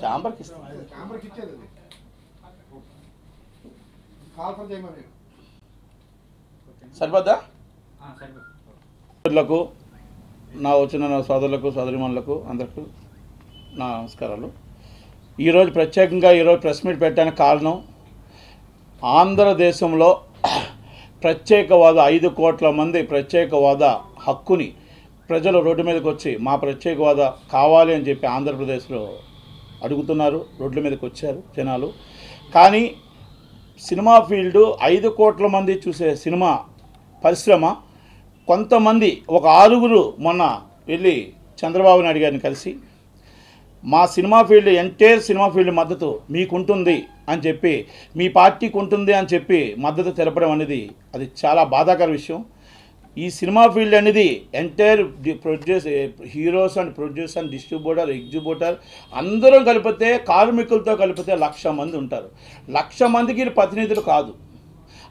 చాంబర్కి ఇస్తాం. ఛాంబర్కి ఇచ్చేది అది. కాల్ఫర్ చేయమని సరిపోద్దా? ఆ, సరిపోతుంది సోదరులకు నా వచ్చిన నా సోదరులకు సోదరిమణులకు అందరికీ నా నమస్కారాలు. ఈరోజు ప్రత్యేకంగా ఈరోజు ప్రెస్ మీట్ పెట్టడానికి కారణం ఆంధ్రదేశంలో ప్రత్యేకవాద ఐదు కోట్ల మంది ప్రత్యేకవాద హక్కుని ప్రజలు రోడ్డు మీదకి వచ్చి మా ప్రత్యేకవాద కావాలి అని చెప్పి ఆంధ్రప్రదేశ్లో అడుగుతున్నారు రోడ్ల మీదకి వచ్చారు జనాలు. కానీ సినిమా ఫీల్డ్ ఐదు కోట్ల మంది చూసే సినిమా పరిశ్రమ కొంతమంది ఒక ఆరుగురు మొన్న వెళ్ళి చంద్రబాబు నాయుడు గారిని కలిసి మా cinema field entire cinema field మద్దతు మీకుంటుంది అని చెప్పి మీ పార్టీకి ఉంటుంది అని చెప్పి మద్దతు తెలపడం అనేది అది చాలా బాధాకర విషయం. ఈ సినిమా ఫీల్డ్ అనేది entire produce heroes and produce and distributor exhibitor అందరం కలిపితే కార్మికులతో కలిపితే లక్ష మంది ఉంటారు. లక్ష మందికి ప్రతినిధులు కాదు.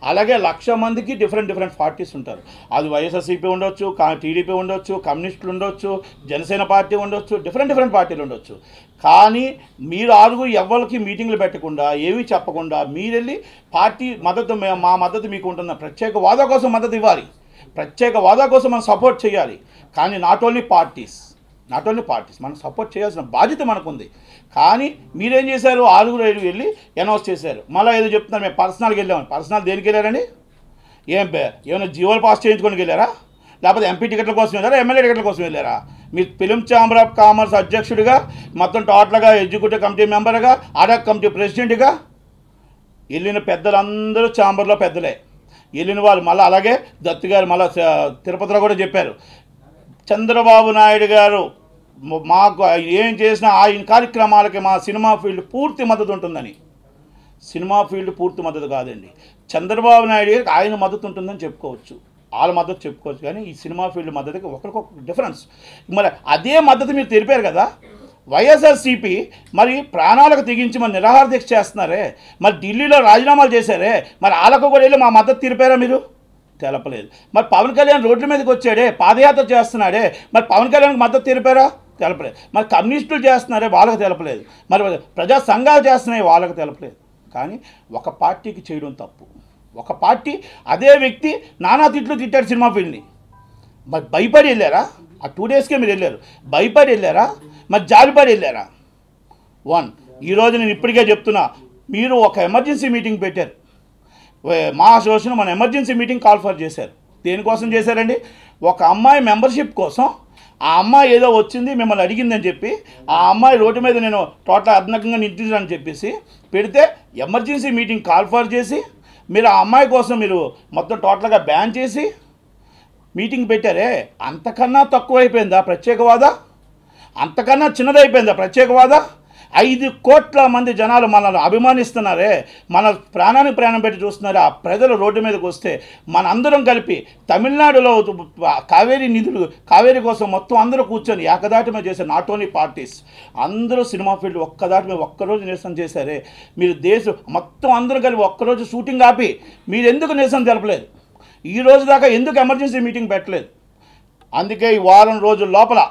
అలాగే లక్ష మందికి డిఫరెంట్ డిఫరెంట్ పార్టీస్ ఉంటారు. అది వైఎస్ఆర్సీపీ ఉండొచ్చు టీడీపీ ఉండొచ్చు కమ్యూనిస్టులు ఉండొచ్చు జనసేన పార్టీ ఉండొచ్చు డిఫరెంట్ డిఫరెంట్ పార్టీలు ఉండొచ్చు. కానీ మీరు ఆరుగురు ఎవరికి మీటింగ్లు పెట్టకుండా ఏమీ చెప్పకుండా మీరెళ్ళి పార్టీ మద్దతు మా మద్దతు మీకు ఉంటున్న ప్రత్యేక వాదా కోసం మద్దతు ఇవ్వాలి. ప్రత్యేక వాదా కోసం మనం సపోర్ట్ చేయాలి. కానీ not only parties not only parties మనం సపోర్ట్ చేయాల్సిన బాధ్యత మనకుంది. కానీ మీరేం చేశారు? ఆరుగురు ఐదు వెళ్ళి అనౌన్స్ చేశారు. మళ్ళీ ఏదో చెప్తున్నారు మేము పర్సనల్కి వెళ్ళామని. పర్సనల్ దేనికి వెళ్ళారండి? ఏం పే- ఏమైనా జీవోలు పాస్ చేయించుకొని వెళ్ళారా? లేకపోతే ఎంపీ టికెట్ల కోసం వెళ్ళారా? ఎమ్మెల్యే టికెట్ల కోసం వెళ్ళారా? మీరు ఫిలిం ఛాంబర్ ఆఫ్ కామర్స్ అధ్యక్షుడిగా మొత్తం టోటల్గా ఎగ్జిక్యూటివ్ కమిటీ మెంబర్గా ఆడాక్ కమిటీ ప్రెసిడెంట్గా వెళ్ళిన పెద్దలందరూ ఛాంబర్లో పెద్దలే. వెళ్ళిన వాళ్ళు మళ్ళీ అలాగే దత్తు గారు మళ్ళీ తిరుపతిలో కూడా చెప్పారు. చంద్రబాబు నాయుడు గారు మాకు ఏం చేసినా ఆయన కార్యక్రమాలకి మా సినిమా ఫీల్డ్ పూర్తి మద్దతు ఉంటుందని. సినిమా ఫీల్డ్ పూర్తి మద్దతు కాదండి. చంద్రబాబు నాయుడు గారికి ఆయన మద్దతు ఉంటుందని చెప్పుకోవచ్చు. వాళ్ళ మద్దతు చెప్పుకోవచ్చు. కానీ ఈ సినిమా ఫీల్డ్ మద్దతుకి ఒకరికొక డిఫరెన్స్. మరి అదే మద్దతు మీరు తెలిపారు కదా? వైఎస్ఆర్సీపీ మరి ప్రాణాలకు తెగించి మరి నిరాహార దీక్ష చేస్తున్నారే? మరి ఢిల్లీలో రాజీనామాలు చేశారే? మరి వాళ్ళకు కూడా వెళ్ళి మా మద్దతు తెలిపారా మీరు? తెలపలేదు. మరి పవన్ కళ్యాణ్ రోడ్ల మీదకి వచ్చాడే పాదయాత్ర చేస్తున్నాడే మరి పవన్ కళ్యాణ్కి మద్దతు తెలిపారా తెలపలేదు. మరి కమ్యూనిస్టులు చేస్తున్నారే వాళ్ళకి తెలపలేదు. మరి ప్రజా సంఘాలు చేస్తున్నాయి వాళ్ళకి తెలపలేదు. కానీ ఒక పార్టీకి చేయడం తప్పు. ఒక పార్టీ అదే వ్యక్తి నానా తిట్లు తిట్టాడు సినిమా ఫీల్డ్ని. మరి భయపడి వెళ్ళారా? ఆ టూ డేస్కే మీరు వెళ్ళారు. భయపడి వెళ్ళారా? మరి జాలిపడి వెళ్ళారా? వన్ ఈరోజు నేను ఇప్పటికే చెప్తున్నా మీరు ఒక ఎమర్జెన్సీ మీటింగ్ పెట్టారు. మా అసోసియేషన్ మన ఎమర్జెన్సీ మీటింగ్ కాల్ ఫర్ చేశారు. దేనికోసం చేశారండి? ఒక అమ్మాయి మెంబర్షిప్ కోసం ఆ అమ్మాయి ఏదో వచ్చింది మిమ్మల్ని అడిగిందని చెప్పి ఆ అమ్మాయి రోడ్డు మీద నేను టోటల్ అదనకంగా నింటించాలని చెప్పేసి పెడితే ఎమర్జెన్సీ మీటింగ్ కాల్ ఫర్ చేసి మీరు ఆ అమ్మాయి కోసం మీరు మొత్తం టోటల్గా బ్యాన్ చేసి మీటింగ్ పెట్టారే? అంతకన్నా తక్కువైపోయిందా ప్రత్యేకవాద? అంతకన్నా చిన్నదైపోయిందా ప్రత్యేకవాద? ఐదు కోట్ల మంది జనాలు మనల్ని అభిమానిస్తున్నారే మన ప్రాణానికి ప్రాణం పెట్టి చూస్తున్నారే ఆ ప్రజలు రోడ్డు మీదకి వస్తే మనందరం కలిపి తమిళనాడులో కావేరీ నిధులు కావేరీ కోసం మొత్తం అందరూ కూర్చొని ఏకదాటి మీద చేశారు నాట్ ఓన్లీ పార్టీస్. అందరూ సినిమా ఫీల్డ్ ఒక్కదాటి మీద ఒక్కరోజు నిరసన చేశారే. మీరు దేశం మొత్తం అందరూ కలిపి ఒక్కరోజు షూటింగ్ ఆపి మీరు ఎందుకు నిరసన తెలపలేదు? ఈ రోజు దాకా ఎందుకు ఎమర్జెన్సీ మీటింగ్ పెట్టలేదు? అందుకే ఈ వారం రోజుల లోపల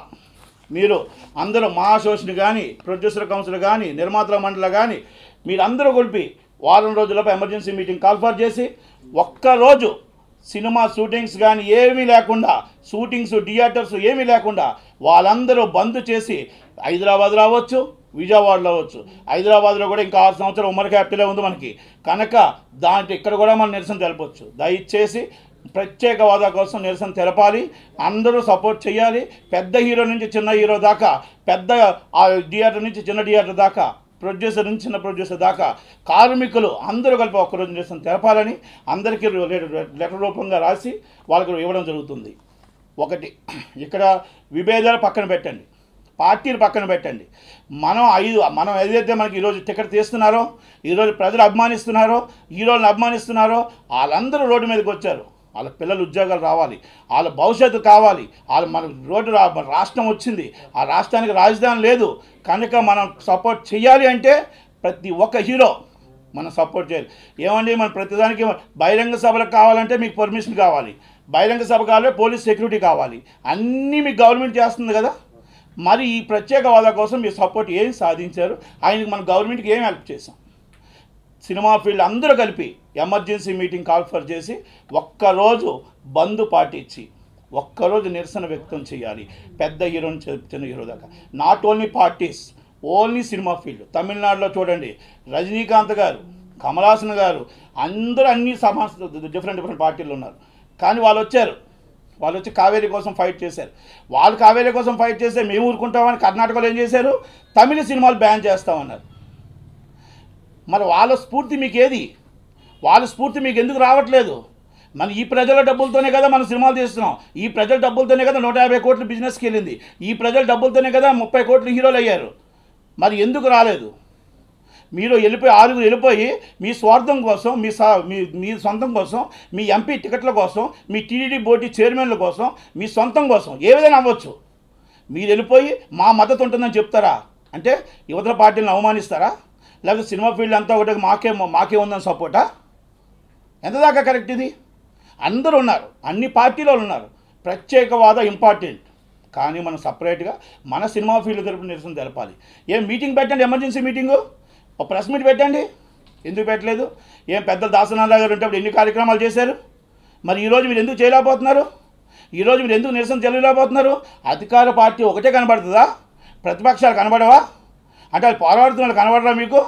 మీరు అందరూ మా అసోసియేషన్ కానీ ప్రొడ్యూసర్ కౌన్సిల్ కానీ నిర్మాతల మండలి కానీ మీరందరూ కలిపి వారం రోజులపై ఎమర్జెన్సీ మీటింగ్ కాల్ఫర్ చేసి ఒక్కరోజు సినిమా షూటింగ్స్ కానీ ఏమీ లేకుండా షూటింగ్స్ థియేటర్స్ ఏమీ లేకుండా వాళ్ళందరూ బంద్ చేసి హైదరాబాద్ రావచ్చు విజయవాడలో అవ్వచ్చు. హైదరాబాద్లో కూడా ఇంకా ఆరు సంవత్సరాలు ఉమ్మడి క్యాపిటలే ఉంది మనకి. కనుక దాంట్లో ఇక్కడ కూడా మనం నిరసన తెలపవచ్చు దయచేసి ప్రత్యేక హోదా కోసం నిరసన తెలపాలి. అందరూ సపోర్ట్ చేయాలి. పెద్ద హీరో నుంచి చిన్న హీరో దాకా పెద్ద ఆ థియేటర్ నుంచి చిన్న థియేటర్ దాకా ప్రొడ్యూసర్ నుంచి చిన్న ప్రొడ్యూసర్ దాకా కార్మికులు అందరూ కలిపి ఒక్కరోజు నిరసన తెలపాలని అందరికీ లెటర్ రూపంగా రాసి వాళ్ళకి ఇవ్వడం జరుగుతుంది. ఒకటి ఇక్కడ విభేదాలు పక్కన పెట్టండి. పార్టీలు పక్కన పెట్టండి. మనం ఐదు మనం ఏదైతే మనకి ఈరోజు టికెట్ తీస్తున్నారో ఈరోజు ప్రజలు అభిమానిస్తున్నారో హీరోలను అభిమానిస్తున్నారో వాళ్ళందరూ రోడ్డు మీదకి వచ్చారు. వాళ్ళ పిల్లలు ఉద్యోగాలు రావాలి వాళ్ళ భవిష్యత్తు కావాలి. వాళ్ళు మన రోడ్డు రా మన రాష్ట్రం వచ్చింది. ఆ రాష్ట్రానికి రాజధాని లేదు. కనుక మనం సపోర్ట్ చేయాలి అంటే ప్రతి ఒక్క హీరో మనం సపోర్ట్ చేయాలి. ఏమండి? మన ప్రతిదానికి బహిరంగ సభలకు కావాలంటే మీకు పర్మిషన్ కావాలి. బహిరంగ సభ కావాలి పోలీస్ సెక్యూరిటీ కావాలి. అన్నీ మీకు గవర్నమెంట్ చేస్తుంది కదా. మరి ఈ ప్రత్యేక హోదా కోసం మీరు సపోర్ట్ ఏం సాధించారు? ఆయనకి మన గవర్నమెంట్కి ఏం హెల్ప్ చేశాం? సినిమా ఫీల్డ్ అందరూ కలిపి ఎమర్జెన్సీ మీటింగ్ కాల్ఫర్ చేసి ఒక్కరోజు బంద్ పాటించి ఒక్కరోజు నిరసన వ్యక్తం చేయాలి. పెద్ద హీరోని చెప్తున్న చిన్న హీరో దాకా. Not only parties only cinema field. తమిళనాడులో చూడండి రజనీకాంత్ గారు కమలాసన్ గారు అందరూ అన్ని సమా డిఫరెంట్ డిఫరెంట్ పార్టీలు ఉన్నారు. కానీ వాళ్ళు వచ్చారు. వాళ్ళు వచ్చి కావేరీ కోసం ఫైట్ చేశారు. వాళ్ళు కావేరీ కోసం ఫైట్ చేస్తే మేము ఊరుకుంటామని కర్ణాటకలో ఏం చేశారు? తమిళ సినిమాలు బ్యాన్ చేస్తామన్నారు. మరి వాళ్ళ స్ఫూర్తి మీకు ఏది వాళ్ళ స్ఫూర్తి మీకు ఎందుకు రావట్లేదు? మన ఈ ప్రజల డబ్బులతోనే కదా మనం సినిమాలు తీస్తున్నాం. ఈ ప్రజల డబ్బులతోనే కదా నూట యాభై కోట్లు బిజినెస్కి వెళ్ళింది. ఈ ప్రజల డబ్బులతోనే కదా ముప్పై కోట్లు హీరోలు అయ్యారు. మరి ఎందుకు రాలేదు? మీరు వెళ్ళిపోయి ఆరుగురు వెళ్ళిపోయి మీ స్వార్థం కోసం మీ సా మీ మీ సొంతం కోసం మీ ఎంపీ టికెట్ల కోసం మీ టీడీడీ బోర్డు చైర్మన్ల కోసం మీ సొంతం కోసం ఏ విధంగా అవ్వచ్చు? మీరు వెళ్ళిపోయి మా మద్దతు ఉంటుందని చెప్తారా? అంటే యువతల పార్టీలను అవమానిస్తారా? లేకపోతే సినిమా ఫీల్డ్ అంతా ఒకటి మాకే మాకే ఉందని సపోర్టా ఎంత దాకా కరెక్ట్ ఇది? అందరూ ఉన్నారు. అన్ని పార్టీలో ఉన్నారు. ప్రత్యేకవాద ఇంపార్టెంట్ కానీ మనం సపరేట్గా మన సినిమా ఫీల్డ్ తరపున నిరసన తెలపాలి. ఏం మీటింగ్ పెట్టండి? ఎమర్జెన్సీ మీటింగు ఒక ప్రెస్ మీట్ పెట్టండి. ఎందుకు పెట్టలేదు? ఏం పెద్ద దాసనాథ గారు ఉంటే ఎన్ని కార్యక్రమాలు చేశారు? మరి ఈరోజు మీరు ఎందుకు చేయలేకపోతున్నారు? ఈరోజు మీరు ఎందుకు నిరసన తెలియలేకపోతున్నారు అధికార పార్టీ ఒకటే కనబడుతుందా? ప్రతిపక్షాలు కనబడవా? అంటే వాళ్ళు పోరాడుతున్నాడు కనబడరా మీకు?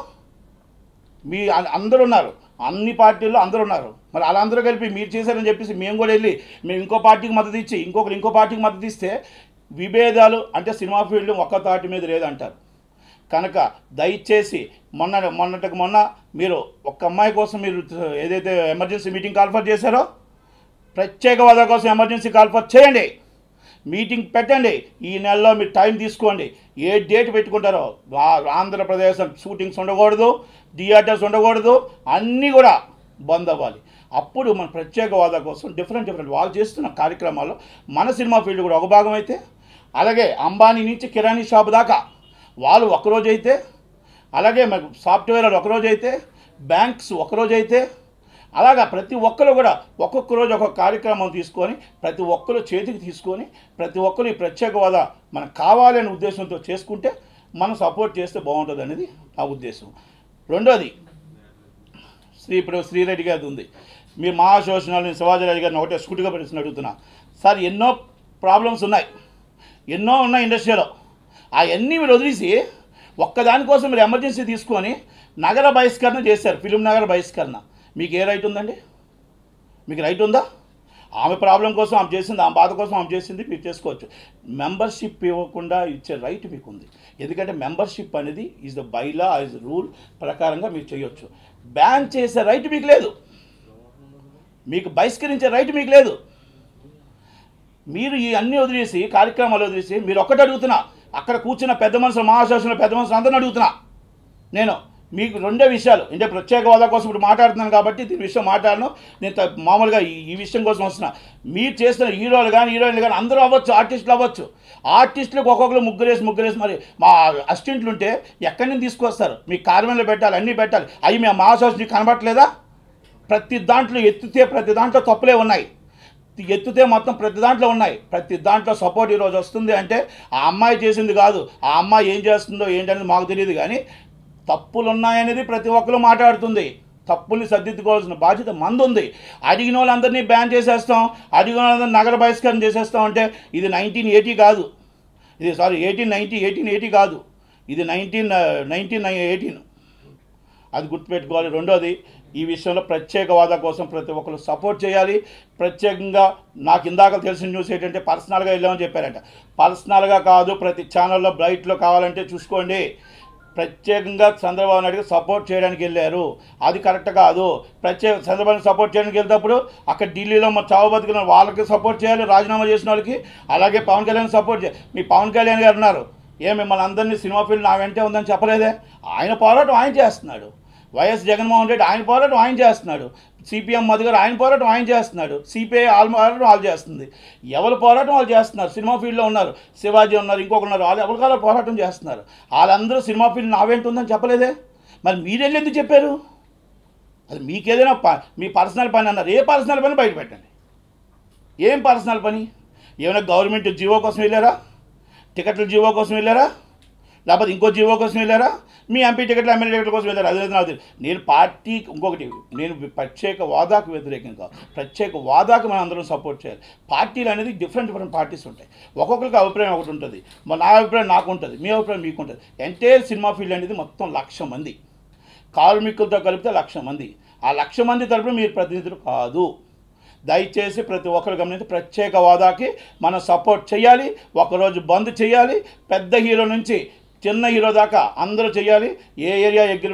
మీ అందరు అందరూ ఉన్నారు. అన్ని పార్టీల్లో అందరూ ఉన్నారు. మరి వాళ్ళందరూ కలిపి మీరు చేశారని చెప్పేసి మేము కూడా వెళ్ళి మేము ఇంకో పార్టీకి మద్దతు ఇచ్చి ఇంకొకరు ఇంకో పార్టీకి మద్దతు ఇస్తే విభేదాలు అంటే సినిమా ఫీల్డ్ ఒక్క తాటి మీద లేదంటారు. కనుక దయచేసి మొన్న మొన్నటికి మొన్న మీరు ఒక్క అమ్మాయి కోసం మీరు ఏదైతే ఎమర్జెన్సీ మీటింగ్ కాల్ఫర్ చేశారో ప్రత్యేక హోదా కోసం ఎమర్జెన్సీ కాల్ఫర్ చేయండి. మీటింగ్ పెట్టండి. ఈ నెలలో మీరు టైం తీసుకోండి. ఏ డేట్ పెట్టుకుంటారో? ఆంధ్రప్రదేశ్ షూటింగ్స్ ఉండకూడదు థియేటర్స్ ఉండకూడదు అన్నీ కూడా బంద్ అవ్వాలి. అప్పుడు మన ప్రత్యేక హోదా కోసం డిఫరెంట్ డిఫరెంట్ వాళ్ళు చేస్తున్న కార్యక్రమాల్లో మన సినిమా ఫీల్డ్ కూడా ఒక భాగం అయితే అలాగే అంబానీ నుంచి కిరాణీ షాప్ దాకా వాళ్ళు ఒకరోజు అయితే అలాగే మాకు సాఫ్ట్వేర్ వాళ్ళు ఒకరోజు అయితే బ్యాంక్స్ ఒకరోజు అయితే అలాగా ప్రతి ఒక్కరు కూడా ఒక్కొక్క రోజు ఒక్కొక్క కార్యక్రమం తీసుకొని ప్రతి ఒక్కరు చేతికి తీసుకొని ప్రతి ఒక్కరు ఈ ప్రత్యేక హోదా మనకు కావాలనే ఉద్దేశంతో చేసుకుంటే మనం సపోర్ట్ చేస్తే బాగుంటుంది అనేది నా ఉద్దేశం. రెండోది శ్రీ ఇప్పుడు శ్రీరెడ్డి గారిది ఉంది. మీరు మహాశోషణాలు శివాజీరాజు గారిని ఒకటే స్కూటీగా పరిస్థితిని అడుగుతున్నా. సార్ ఎన్నో ప్రాబ్లమ్స్ ఉన్నాయి. ఎన్నో ఉన్నాయి ఇండస్ట్రీలో. అవన్నీ మీరు వదిలేసి ఒక్కదానికోసం మీరు ఎమర్జెన్సీ తీసుకొని నగర బహిష్కరణ చేశారు. ఫిలిం నగర బహిష్కరణ. మీకు ఏ రైట్ ఉందండి? మీకు రైట్ ఉందా? ఆమె ప్రాబ్లం కోసం ఆమె చేసింది ఆమె బాధ కోసం ఆమె చేసింది మీరు చేసుకోవచ్చు. మెంబర్షిప్ ఇవ్వకుండా ఇచ్చే రైట్ మీకు ఉంది ఎందుకంటే మెంబర్షిప్ అనేది is the bylaw is rule ప్రకారంగా మీరు చేయొచ్చు. బ్యాన్ చేసే రైట్ మీకు లేదు. మీకు బహిష్కరించే రైట్ మీకు లేదు. మీరు ఈ అన్ని వదిలేసి కార్యక్రమాలు వదిలేసి మీరు ఒక్కటి అడుగుతున్నా. అక్కడ కూర్చున్న పెద్ద మనుషులు మహాశాసన పెద్ద మనుషులు అందరిని అడుగుతున్నా. నేను మీకు రెండే విషయాలు. అంటే ప్రత్యేక హోదా కోసం ఇప్పుడు మాట్లాడుతున్నాను కాబట్టి దీని విషయం మాట్లాడను. నేను మామూలుగా ఈ విషయం కోసం వస్తున్నా. మీరు చేస్తున్న హీరోలు కానీ హీరోయిన్లు కానీ అందరూ అవ్వచ్చు ఆర్టిస్టులు అవ్వచ్చు. ఆర్టిస్టులకు ఒక్కొక్కరు ముగ్గురేసి ముగ్గురేసి మరి మా అసిస్టెంట్లు ఉంటే ఎక్కడి నుంచి తీసుకొస్తారు? మీ కార్మెంలో పెట్టాలి అన్నీ పెట్టాలి. అవి మేము మా సోస్ మీకు కనబట్టలేదా ప్రతి దాంట్లో ఎత్తితే ప్రతి దాంట్లో తప్పులే ఉన్నాయి. ఎత్తితే మొత్తం ప్రతి దాంట్లో ఉన్నాయి. ప్రతి దాంట్లో సపోర్ట్ ఈరోజు వస్తుంది అంటే ఆ అమ్మాయి చేసింది కాదు. ఆ అమ్మాయి ఏం చేస్తుందో ఏంటనేది మాకు తెలియదు కానీ తప్పులు ఉన్నాయనేది ప్రతి ఒక్కరు మాట్లాడుతుంది. తప్పుల్ని సర్దిద్దుకోవాల్సిన బాధ్యత మంది ఉంది అడిగిన వాళ్ళందరినీ బ్యాన్ చేసేస్తాం. అడిగిన వాళ్ళందరినీ నగర బహిష్కరణ చేసేస్తాం అంటే ఇది నైన్టీన్ ఎయిటీ కాదు. ఇది sorry eighteen ninety eighteen eighty కాదు. ఇది నైన్టీన్ నైన్టీన్ ఎయిటీన్. అది గుర్తుపెట్టుకోవాలి. రెండోది ఈ విషయంలో ప్రత్యేక హోదా కోసం ప్రతి ఒక్కరు సపోర్ట్ చేయాలి. ప్రత్యేకంగా నాకు ఇందాక తెలిసిన న్యూస్ ఏంటంటే పర్సనల్గా వెళ్ళామని చెప్పారంట. పర్సనల్గా కాదు ప్రతి ఛానల్లో బ్రైట్లో కావాలంటే చూసుకోండి. ప్రత్యేకంగా చంద్రబాబు నాయుడుకి సపోర్ట్ చేయడానికి వెళ్ళారు. అది కరెక్ట్ కాదు. ప్రత్యేక చంద్రబాబు సపోర్ట్ చేయడానికి వెళ్తేప్పుడు అక్కడ ఢిల్లీలో మన చావు బతికిన వాళ్ళకి సపోర్ట్ చేయాలి రాజీనామా చేసిన వాళ్ళకి అలాగే పవన్ కళ్యాణ్ సపోర్ట్ చేయాలి. మీ పవన్ కళ్యాణ్ గారు ఉన్నారు. ఏ మిమ్మల్ని అందరినీ సినిమా ఫీల్డ్ నా వెంటే ఉందని చెప్పలేదే? ఆయన పోరాటం ఆయన చేస్తున్నాడు. వైఎస్ జగన్మోహన్ రెడ్డి ఆయన పోరాటం ఆయన చేస్తున్నాడు. సిపిఎం మధు గారు ఆయన పోరాటం ఆయన చేస్తున్నాడు. సిపిఐ వాళ్ళ పోరాటం వాళ్ళు చేస్తుంది. ఎవరు పోరాటం వాళ్ళు చేస్తున్నారు? సినిమా ఫీల్డ్లో ఉన్నారు. శివాజీ ఉన్నారు ఇంకొకరు ఉన్నారు వాళ్ళు ఎవరికాలో పోరాటం చేస్తున్నారు? వాళ్ళందరూ సినిమా ఫీల్డ్ నావేంటుందని చెప్పలేదే? మరి మీరెళ్ళి ఎందుకు చెప్పారు? అది మీకేదైనా ప- మీ పర్సనల్ పని అన్నారు. ఏ పర్సనల్ పని? బయట పెట్టండి. ఏం పర్సనల్ పని? ఏమైనా గవర్నమెంట్ జీవో కోసం వెళ్ళారా? టికెట్ల జీవో కోసం వెళ్ళారా? లేకపోతే ఇంకో జీవో కోసం వెళ్ళారా? మీ ఎంపీ టికెట్లు ఎమ్మెల్యే టికెట్ల కోసం వెళ్ళారు? అది లేదు నాకు తెలియదు. నేను పార్టీ ఇంకొకటి నేను ప్రత్యేక వాదాకు వ్యతిరేకం కాదు. ప్రత్యేక వాదాకు మనం అందరం సపోర్ట్ చేయాలి. పార్టీలు అనేది డిఫరెంట్ డిఫరెంట్ పార్టీస్ ఉంటాయి. ఒక్కొక్కరికి అభిప్రాయం ఒకటి ఉంటుంది. నా అభిప్రాయం నాకు ఉంటుంది మీ అభిప్రాయం మీకు ఉంటుంది. ఎంటైర్ సినిమా ఫీల్డ్ అనేది మొత్తం లక్ష మంది. కార్మికులతో కలిపితే లక్ష మంది. ఆ లక్ష మంది తరపున మీరు ప్రతినిధులు కాదు. దయచేసి ప్రతి ఒక్కరు గమనించి ప్రత్యేక హోదాకి మనం సపోర్ట్ చేయాలి. ఒకరోజు బంద్ చేయాలి. పెద్ద హీరో నుంచి చిన్న హీరో దాకా అందరూ చేయాలి ఏ ఏరియా ఎగ్రి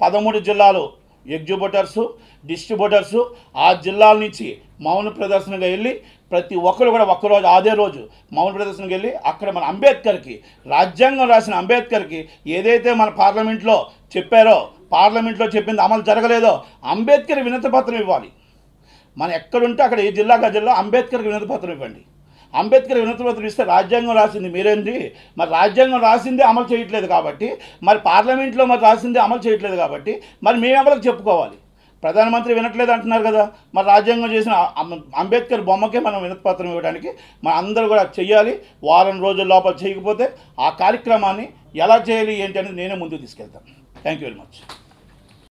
పదమూడు జిల్లాలు ఎగ్జిబ్యూటర్సు డిస్ట్రిబ్యూటర్సు ఆ జిల్లాల నుంచి మౌన ప్రదర్శనగా వెళ్ళి ప్రతి ఒక్కరు కూడా ఒక్కరోజు అదే రోజు మౌన ప్రదర్శనకి వెళ్ళి అక్కడ మన అంబేద్కర్కి రాజ్యాంగం రాసిన అంబేద్కర్కి ఏదైతే మన పార్లమెంట్లో చెప్పారో పార్లమెంట్లో చెప్పింది అమలు జరగలేదో అంబేద్కర్ వినతి పత్రం ఇవ్వాలి. మనం ఎక్కడుంటే అక్కడ ఏ జిల్లా జిల్లా అంబేద్కర్కి వినతి పత్రం ఇవ్వండి. అంబేద్కర్ వినతి పత్రం ఇస్తే రాజ్యాంగం రాసింది. మీరేంటి మరి రాజ్యాంగం రాసింది అమలు చేయట్లేదు కాబట్టి మరి పార్లమెంట్లో మరి రాసింది అమలు చేయట్లేదు కాబట్టి మరి మేము ఎవరికి చెప్పుకోవాలి. ప్రధానమంత్రి వినట్లేదు అంటున్నారు కదా. మరి రాజ్యాంగం చేసిన అంబేద్కర్ బొమ్మకే మనం వినతిపత్రం ఇవ్వడానికి మన అందరూ కూడా చేయాలి వారం రోజుల లోపల చేయకపోతే ఆ కార్యక్రమాన్ని ఎలా చేయాలి ఏంటి అనేది నేనే ముందుకు తీసుకెళ్తాను. Thank you very much